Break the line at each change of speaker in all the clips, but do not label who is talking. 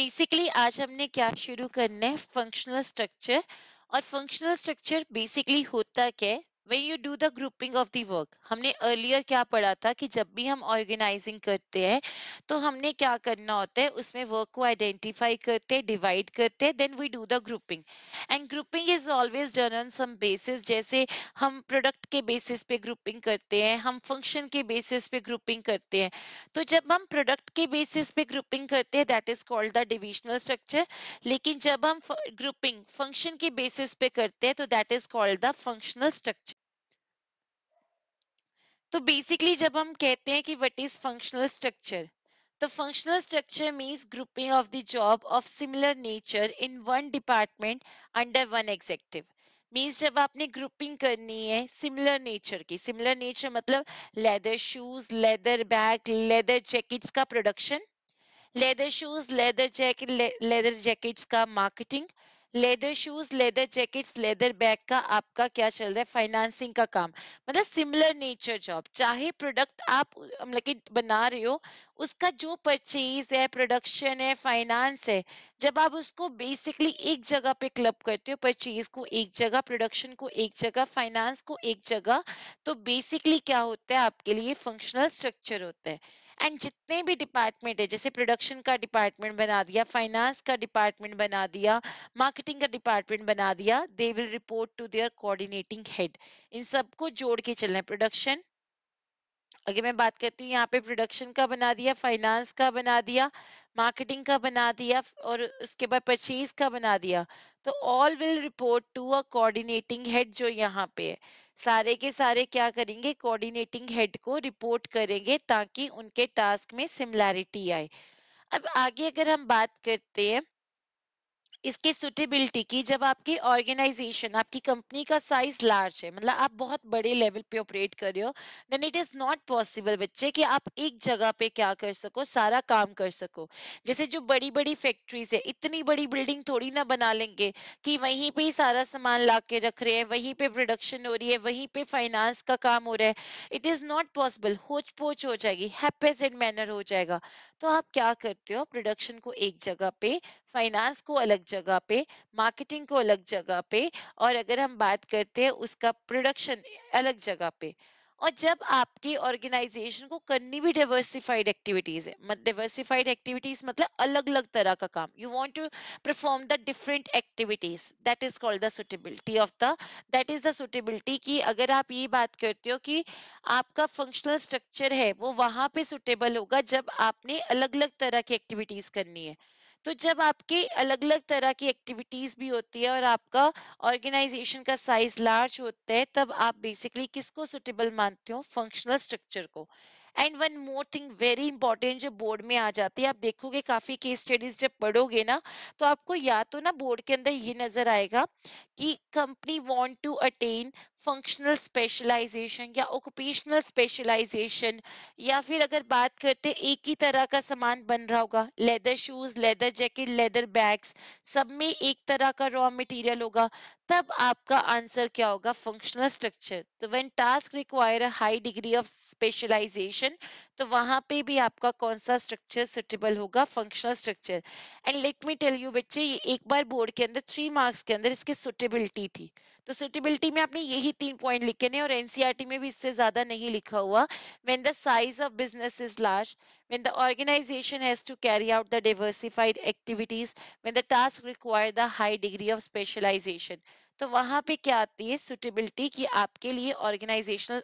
Basically आज हमने क्या शुरू करना है? फंक्शनल स्ट्रक्चर और फंक्शनल स्ट्रक्चर बेसिकली होता क्या है? When you do the grouping of the work, हमने earlier क्या पढ़ा था कि जब भी हम ऑर्गेनाइजिंग करते हैं तो हमने क्या करना होता है? उसमें वर्क को आइडेंटिफाई करते डिवाइड करते हैं then we do the grouping and grouping is always done on some basis जैसे हम प्रोडक्ट के बेसिस पे ग्रुपिंग करते हैं, हम फ़ंक्शन के बेसिस पे ग्रुपिंग करते हैं. तो जब हम प्रोडक्ट के बेसिस पे ग्रुपिंग करते हैं that is called the divisional structure लेकिन जब हम ग्रुपिंग फ़ंक्शन के बेसिस पे करते हैं तो that is called the functional structure तो बेसिकली जब हम कहते हैं कि what is functional structure The functional structure means grouping of the job of similar nature in one department under one executive. Means जब आपने ग्रुपिंग करनी है सिमिलर नेचर की सिमिलर नेचर मतलब leather shoes leather bag leather jackets का production leather shoes leather jacket leather jackets का marketing leather shoes leather jackets leather bag का आपका क्या चल रहा है? फाइनेंसिंग का काम। मतलब सिमिलर नेचर जॉब चाहे प्रोडक्ट आप मतलब बना रहे हो, उसका जो परचेज है प्रोडक्शन है फाइनेंस है, जब आप उसको बेसिकली एक जगह पे क्लब करते हो परचेज को एक जगह प्रोडक्शन को एक जगह फाइनेंस को एक जगह तो बेसिकली क्या होता है? आपके लिए फंक्शनल स्ट्रक्चर होता है। एंड जितने भी डिपार्टमेंट है, जैसे प्रोडक्शन का डिपार्टमेंट बना दिया फाइनेंस का डिपार्टमेंट बना दिया मार्केटिंग का डिपार्टमेंट बना दिया they will report to their coordinating head इन सबको जोड़ के चलना है प्रोडक्शन अगर मैं बात करती हूँ, यहाँ पे प्रोडक्शन का बना दिया फाइनेंस का बना दिया मार्केटिंग का बना दिया, और उसके बाद परचेज का बना दिया। तो all will report to a coordinating head जो यहाँ पे है। सारे के सारे क्या करेंगे? कोऑर्डिनेटिंग हेड को रिपोर्ट करेंगे ताकि उनके टास्क में सिमिलैरिटी आए। अब आगे अगर हम बात करते हैं इसकी सुटेबिलिटी की जब आपकी ऑर्गेनाइजेशन आपकी कंपनी का साइज़ लार्ज है मतलब आप बहुत बड़े लेवल पे ऑपरेट कर रहे हो then it is not possible बच्चे कि आप एक जगह पे क्या कर सको, सारा काम कर सको। जैसे जो बड़ी बड़ी फैक्ट्रीज है, इतनी बड़ी बिल्डिंग थोड़ी ना बना लेंगे कि वहीं पे ही सारा सामान ला के रख रहे हैं, वहीं पे प्रोडक्शन हो रही है, वहीं पे फाइनेंस का काम हो रहा है। इट इज़ नॉट पॉसिबल होच पोच हो जाएगी हैपेजेंट मैनर हो जाएगा। तो आप क्या करते हो? प्रोडक्शन को एक जगह पे, फाइनेंस को अलग जगह पे, मार्केटिंग को अलग जगह पे, और अगर हम बात करते हैं उसका प्रोडक्शन अलग जगह पे और जब आपकी ऑर्गेनाइजेशन को करनी भी डाइवर्सिफाइड एक्टिविटीज़ है डाइवर्सिफाइड एक्टिविटीज़ मतलब अलग अलग तरह का काम। You want to perform the different activities that is called the suitability of the that is the suitability की अगर आप ये बात करते हो कि आपका फंक्शनल स्ट्रक्चर है, वो वहाँ पे सुटेबल होगा जब आपने अलग अलग तरह की एक्टिविटीज़ करनी है। तो जब आपके अलग अलग तरह की एक्टिविटीज़ भी होती है और आपका ऑर्गेनाइजेशन का साइज़ लार्ज होता है, तब आप बेसिकली किसको सुटेबल मानते हो? फंक्शनल स्ट्रक्चर को। And one more thing very important जो बोर्ड में आ जाती है, आप देखोगे काफ़ी केस स्टडीज़ जब पढ़ोगे ना तो आपको या तो ना बोर्ड के अंदर ये नज़र आएगा कि company want to attain functional specialization या ऑक्यूपेशनल स्पेशलाइजेशन या फिर अगर बात करते एक ही तरह का सामान बन रहा होगा leather shoes leather jacket leather bags सब में एक तरह का रॉ मटेरियल होगा, तब आपका आंसर क्या होगा? फंक्शनल स्ट्रक्चर तो when task require a high degree of specialization तो वहाँ पे भी आपका कौन सा स्ट्रक्चर सुटेबल होगा? Functional structure and let me tell you बच्चे, ये एक बार बोर्ड के अंदर थ्री मार्क्स के अंदर इसकी सुटेबिलिटी थी। तो सुटेबिलिटी में आपने यही तीन पॉइंट लिखे ने, और एनसीईआरटी में भी इससे ज़्यादा नहीं लिखा हुआ। When the size of business is large when the organization has to carry out the diversified activities, when the task require the high degree of specialization. तो वहाँ पे क्या आती है सुटेबिलिटी कि आपके लिए ऑर्गेनाइजेशनल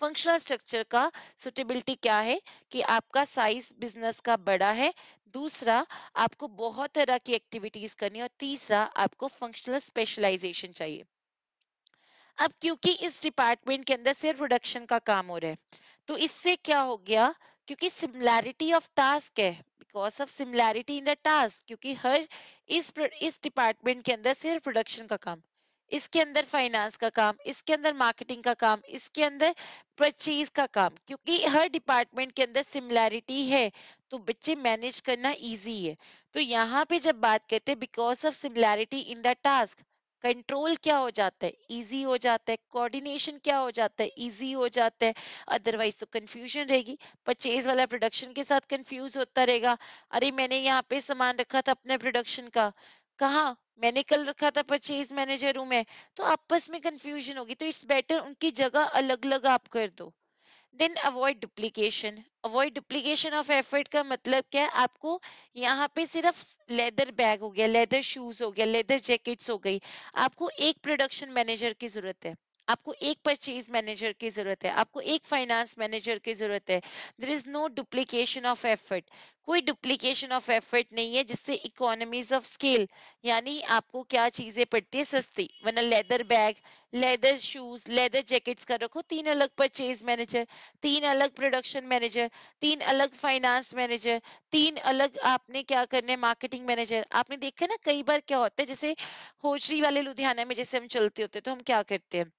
फंक्शनल स्ट्रक्चर का सुटेबिलिटी क्या है? कि आपका साइज़ बिज़नेस का बड़ा है। दूसरा, आपको बहुत तरह की एक्टिविटीज़ करनी और तीसरा, आपको फंक्शनल स्पेशलाइजेशन चाहिए। अब क्योंकि इस डिपार्टमेंट के अंदर सिर्फ़ प्रोडक्शन का काम हो रहा है तो इससे क्या हो गया? क्योंकि सिमिलैरिटी ऑफ़ टास्क है। Because of similarity in the task क्योंकि हर इस इस डिपार्टमेंट के अंदर सिर्फ़ प्रोडक्शन का काम। इसके अंदर फाइनेंस का काम, इसके अंदर मार्केटिंग का काम, इसके अंदर परचेज का काम, क्योंकि हर डिपार्टमेंट के अंदर सिमिलैरिटी है तो बच्चे मैनेज करना इजी है। तो यहाँ पे जब बात करते हैं because of similarity in the task control क्या हो जाता है? इजी हो जाता है कोऑर्डिनेशन क्या हो जाता है? इजी हो जाता है। अदरवाइज़ तो कंफ्यूजन रहेगी। परचेज वाला प्रोडक्शन के साथ कंफ्यूज होता रहेगा। अरे, मैंने यहाँ पे सामान रखा था अपने प्रोडक्शन का। कहा? मैंने कल रखा था परचेज मैनेजर हूँ मैं तो आपस में कंफ्यूजन होगी तो इट्स बेटर उनकी जगह अलग अलग आप कर दो। Then avoid duplication avoid duplication of effort का मतलब क्या है? आपको यहाँ पे सिर्फ़ लेदर बैग हो गया लेदर शूज़ हो गया लेदर जैकेट्स हो गई। आपको एक प्रोडक्शन मैनेजर की ज़रूरत है। आपको एक परचेज मैनेजर की ज़रूरत है, आपको एक फाइनेंस मैनेजर की ज़रूरत है। There is no duplication of effort कोई डुप्लीकेशन ऑफ़ एफर्ट नहीं है जिससे इकोनॉमीज ऑफ़ स्केल यानी आपको क्या चीज़ें पड़ती है? सस्ती, वरना leather bag leather shoes leather jackets का रखो, तीन अलग परचेज मैनेजर तीन अलग प्रोडक्शन मैनेजर तीन अलग फाइनेंस मैनेजर तीन अलग आपने क्या करने मार्केटिंग मैनेजर आपने देखा ना, कई बार क्या होता है, जैसे होशरी वाले लुधियाना में जैसे हम चलते होते हैं तो हम क्या करते हैं?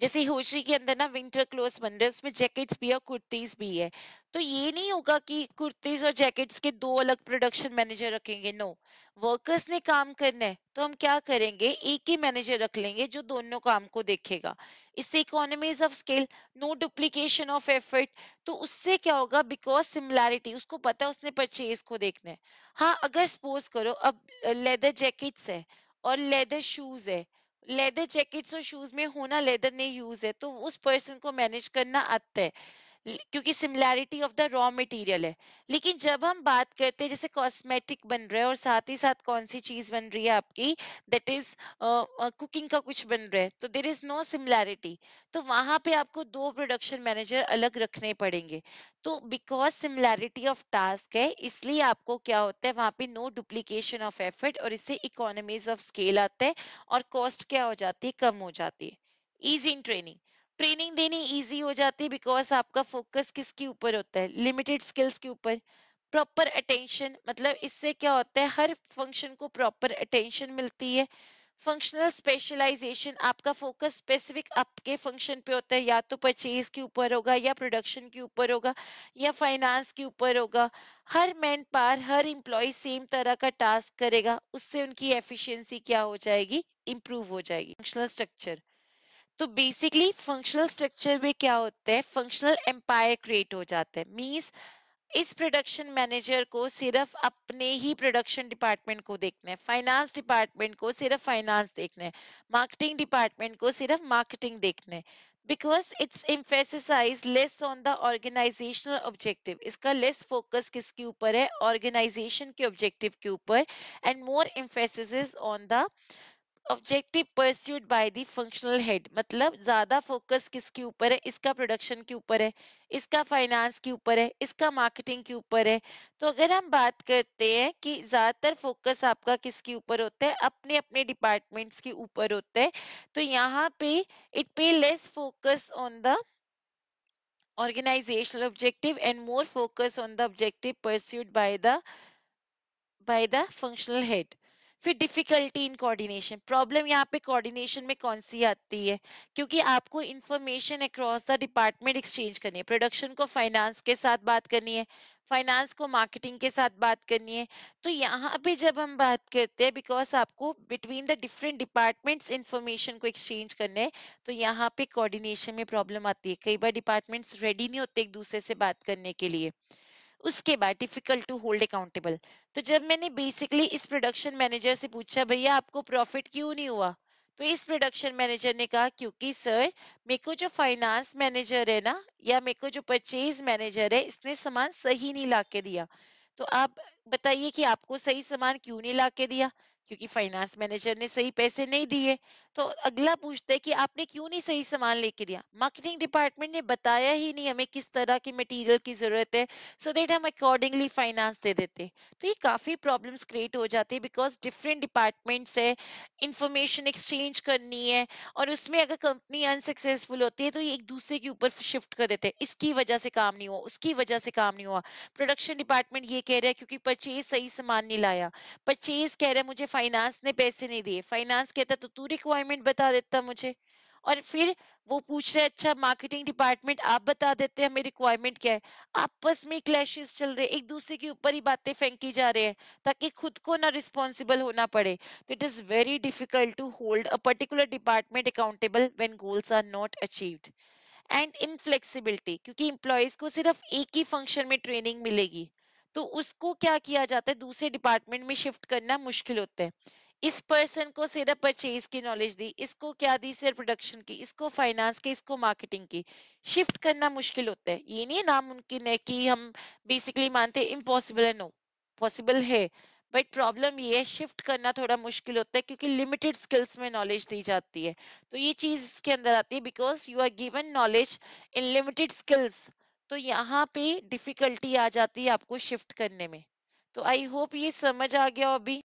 जैसे होशरी के अंदर ना विंटर क्लोथ बन रहे हैं, उसमें जैकेट्स भी है और कुर्तीज भी है। तो ये नहीं होगा कि कुर्तीज और जैकेट्स के दो अलग प्रोडक्शन मैनेजर रखेंगे नो वर्कर्स ने काम करना है तो हम क्या करेंगे? एक ही मैनेजर रख लेंगे जो दोनों काम को देखेगा। इससे economies of scale no duplication of effort तो उससे क्या होगा? बिकॉज़ सिमिलैरिटी उसको पता है, उसने परचेज को देखना है। हाँ अगर सपोज़ करो, अब लेदर जैकेट्स है और लेदर शूज़ है लेदर जैकेट्स और शूज़ में होना लेदर नहीं यूज़ है तो उस पर्सन को मैनेज करना आता है। क्योंकि similarity of the raw material है। लेकिन जब हम बात करते हैं, जैसे कॉस्मेटिक बन रहा है और साथ ही साथ कौन सी चीज़ बन रही है आपकी? दैट इज़ कुकिंग का कुछ बन रहा है। तो देर इज़ नो सिमिलैरिटी तो वहाँ पे आपको दो प्रोडक्शन मैनेजर अलग रखने पड़ेंगे। तो बिकॉज़ सिमिलैरिटी ऑफ़ टास्क है, इसलिए आपको क्या होता है, वहाँ पे नो डुप्लीकेशन ऑफ़ एफर्ट और इससे इकोनॉमीज ऑफ़ स्केल आता है और कॉस्ट क्या हो जाती है? कम हो जाती है। इजी इन ट्रेनिंग ट्रेनिंग देनी इजी हो जाती है बिकॉज़ आपका फोकस किसके ऊपर होता है? लिमिटेड स्किल्स के ऊपर। प्रॉपर अटेंशन मतलब इससे क्या होता है? हर फ़ंक्शन को प्रॉपर अटेंशन मिलती है। फंक्शनल स्पेशलाइजेशन आपका फोकस स्पेसिफिक आपके फ़ंक्शन पे होता है। या तो परचेज के ऊपर होगा, या प्रोडक्शन के ऊपर होगा, या फाइनेंस के ऊपर होगा। हर मैन पार हर इम्प्लॉय सेम तरह का टास्क करेगा। उससे उनकी एफिशिएंसी क्या हो जाएगी? इंप्रूव हो जाएगी। फंक्शनल स्ट्रक्चर तो बेसिकली फंक्शनल स्ट्रक्चर में क्या होता है? फंक्शनल एम्पायर क्रिएट हो जाता है। मींस इस प्रोडक्शन मैनेजर को सिर्फ़ अपने ही प्रोडक्शन डिपार्टमेंट को देखना है। फाइनेंस डिपार्टमेंट को सिर्फ़ फाइनेंस देखना है। मार्केटिंग डिपार्टमेंट को सिर्फ़ मार्केटिंग देखना है। Because it's emphasized less on the organizational objective इसका लेस फोकस किसके ऊपर है? ऑर्गेनाइजेशन के ऑब्जेक्टिव के ऊपर। And more emphasis on the objective pursued by the functional head मतलब ज़्यादा फोकस किसके ऊपर है? इसका प्रोडक्शन के ऊपर है, इसका फाइनेंस के ऊपर है, इसका मार्केटिंग के ऊपर है। तो अगर हम बात करते हैं कि ज़्यादातर फोकस आपका किसके ऊपर होता है? अपने अपने डिपार्टमेंट्स के ऊपर होता है। तो यहाँ पे it pays less focus on the organizational objective and more focus on the objective pursued by the by the functional head. फिर डिफिकल्टी इन कोऑर्डिनेशन प्रॉब्लम यहाँ पे कोऑर्डिनेशन में कौन सी आती है? क्योंकि आपको information across the department exchange करनी है। प्रोडक्शन को फाइनेंस के साथ बात करनी है। फाइनेंस को मार्केटिंग के साथ बात करनी है। तो यहाँ पे जब हम बात करते हैं बिकॉज़ आपको between the different departments information को एक्सचेंज करने है तो यहाँ पे कोऑर्डिनेशन में प्रॉब्लम आती है। कई बार डिपार्टमेंट्स रेडी नहीं होते एक दूसरे से बात करने के लिए। उसके बाद डिफ़िकल्ट टू होल्ड अकाउंटेबल तो जब मैंने बेसिकली इस प्रोडक्शन मैनेजर से पूछा, भैया, आपको प्रॉफिट क्यों नहीं हुआ? तो इस प्रोडक्शन मैनेजर ने कहा, क्योंकि सर मेरे को जो फाइनेंस मैनेजर है ना, या मेरे को जो परचेज मैनेजर है, इसने सामान सही नहीं ला के दिया। तो आप बताइए कि आपको सही सामान क्यों नहीं ला दिया? क्योंकि फाइनेंस मैनेजर ने सही पैसे नहीं दिए। तो अगला पूछते हैं कि आपने क्यों नहीं सही सामान लेके दिया? मार्केटिंग डिपार्टमेंट ने बताया ही नहीं हमें किस तरह की मटेरियल की ज़रूरत है सो देट हम अकॉर्डिंगली फाइनेंस दे देते। तो ये काफ़ी प्रॉब्लम्स क्रिएट हो जाती है बिकॉज़ डिफरेंट डिपार्टमेंट्स है इंफॉर्मेशन एक्सचेंज करनी है, और उसमें अगर कंपनी अनसक्सेसफुल होती है तो ये एक दूसरे के ऊपर शिफ्ट कर देते हैं। इसकी वजह से काम नहीं हुआ, उसकी वजह से काम नहीं हुआ। प्रोडक्शन डिपार्टमेंट ये कह रहा है क्योंकि परचेज सही सामान नहीं लाया। परचेज कह रहा है मुझे फाइनेंस ने पैसे नहीं दिए। फाइनेंस कहता तो तू रिक्वायरमेंट बता देता मुझे। और फिर वो पूछ रहे अच्छा मार्केटिंग डिपार्टमेंट आप बता देते हैं हमें रिक्वायरमेंट क्या है? आपस में क्लैशेस चल रहे, एक दूसरे के ऊपर ही बातें फेंकी जा रहे हैं, ताकि खुद को ना रिस्पॉन्सिबल होना पड़े। तो it is very difficult to hold a particular department accountable when goals are not achieved and inflexibility क्योंकि एम्प्लॉयज़ को सिर्फ़ एक ही फ़ंक्शन में ट्रेनिंग मिलेगी तो उसको क्या किया जाता है? दूसरे डिपार्टमेंट में शिफ्ट करना मुश्किल होता है। इस पर्सन को सिर्फ़ परचेज की नॉलेज दी, इसको क्या दी? सिर्फ़ प्रोडक्शन की, इसको फाइनेंस की, इसको मार्केटिंग की। शिफ्ट करना मुश्किल होता है। ये नहीं नाम नामुमकिन है कि हम बेसिकली मानते इम्पॉसिबल है नो पॉसिबल है। बट प्रॉब्लम ये है शिफ्ट करना थोड़ा मुश्किल होता है क्योंकि लिमिटेड स्किल्स में नॉलेज दी जाती है। तो ये चीज़ इसके अंदर आती है because you are given knowledge in limited skills तो यहाँ पे डिफिकल्टी आ जाती है आपको शिफ्ट करने में। तो आई होप ये समझ आ गया अभी।